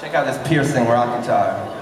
Check out this piercing rock guitar.